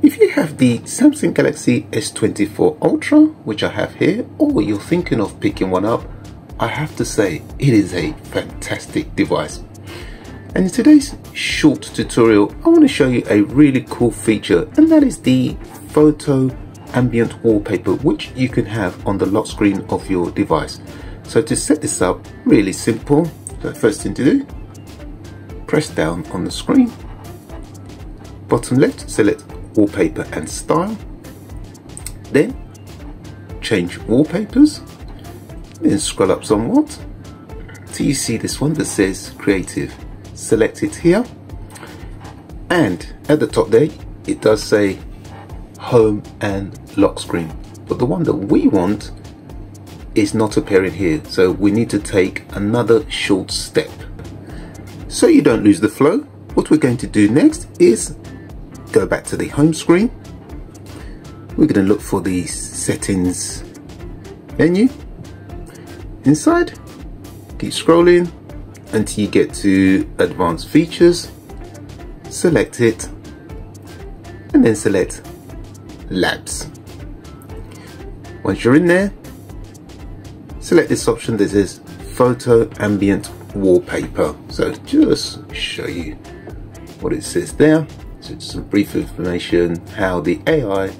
If you have the Samsung Galaxy S24 Ultra, which I have here, or you're thinking of picking one up, I have to say it is a fantastic device. And in today's short tutorial, I want to show you a really cool feature, and that is the photo ambient wallpaper, which you can have on the lock screen of your device. So to set this up, really simple. So first thing to do, press down on the screen. Bottom left, select wallpaper and style. Then change wallpapers. Then scroll up somewhat till you see this one that says creative. Select it here. And at the top there, it does say home and lock screen. But the one that we want is not appearing here. So we need to take another short step. So you don't lose the flow, what we're going to do next is go back to the home screen. We're going to look for the settings menu. Inside, keep scrolling until you get to advanced features. Select it and then select labs. Once you're in there, select this option that says photo ambient wallpaper. So just show you what it says there. So just some brief information how the AI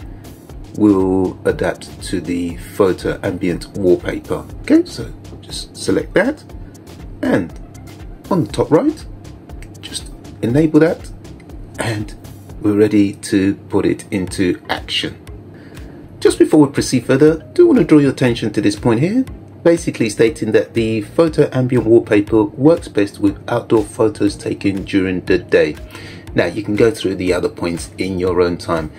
will adapt to the photo ambient wallpaper. Okay, so just select that and on the top right, just enable that and we're ready to put it into action. Just before we proceed further, do want to draw your attention to this point here basically stating that the photo ambient wallpaper works best with outdoor photos taken during the day. Now you can go through the other points in your own time.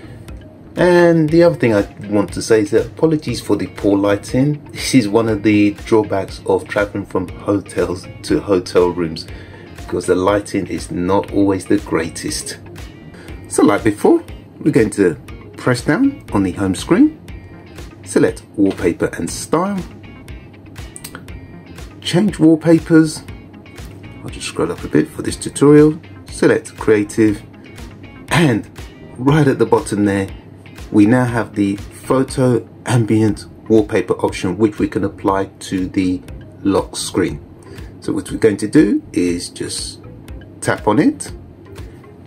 And the other thing I want to say is that apologies for the poor lighting. This is one of the drawbacks of traveling from hotels to hotel rooms because the lighting is not always the greatest. So like before, we're going to press down on the home screen, select wallpaper and style, change wallpapers. I'll just scroll up a bit for this tutorial, select creative, and right at the bottom there, we now have the photo ambient wallpaper option, which we can apply to the lock screen. So what we're going to do is just tap on it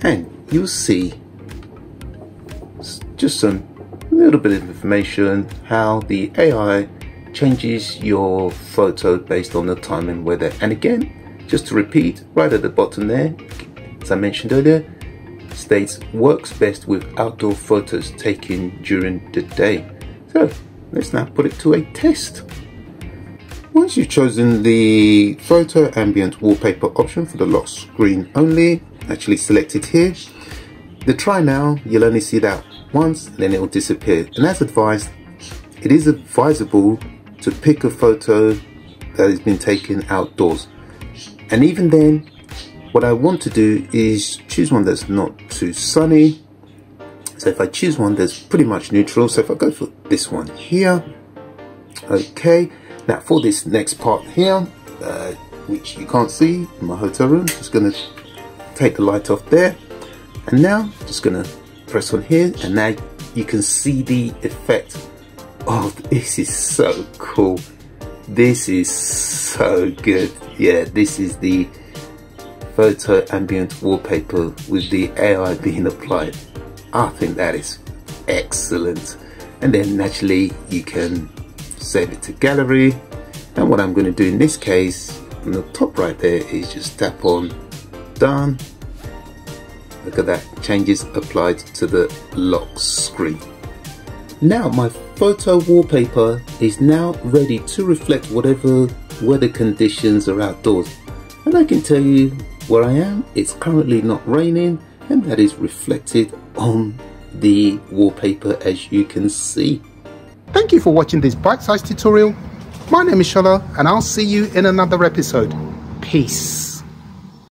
and you'll see just some little bit of information how the AI changes your photo based on the time and weather. And again, just to repeat, right at the bottom there, as I mentioned earlier, states works best with outdoor photos taken during the day. So let's now put it to a test. Once you've chosen the photo ambient wallpaper option for the lock screen only, actually select it here. The try now, you'll only see that once, then it will disappear. And as advised, it is advisable to pick a photo that has been taken outdoors. And even then, what I want to do is choose one that's not too sunny. So if I choose one that's pretty much neutral, so if I go for this one here, okay. Now for this next part here, uh, which you can't see in my hotel room, just gonna take the light off there. And now just gonna press on here and now you can see the effect Oh, this is so cool. This is so good. Yeah, this is the photo ambient wallpaper with the AI being applied. I think that is excellent. And then naturally you can save it to gallery. And what I'm going to do in this case, on the top right there is just tap on done. Look at that, changes applied to the lock screen. Now my photo wallpaper is now ready to reflect whatever weather conditions are outdoors. And I can tell you where I am, it's currently not raining and that is reflected on the wallpaper as you can see. Thank you for watching this bite-sized tutorial. My name is Shola and I'll see you in another episode. Peace.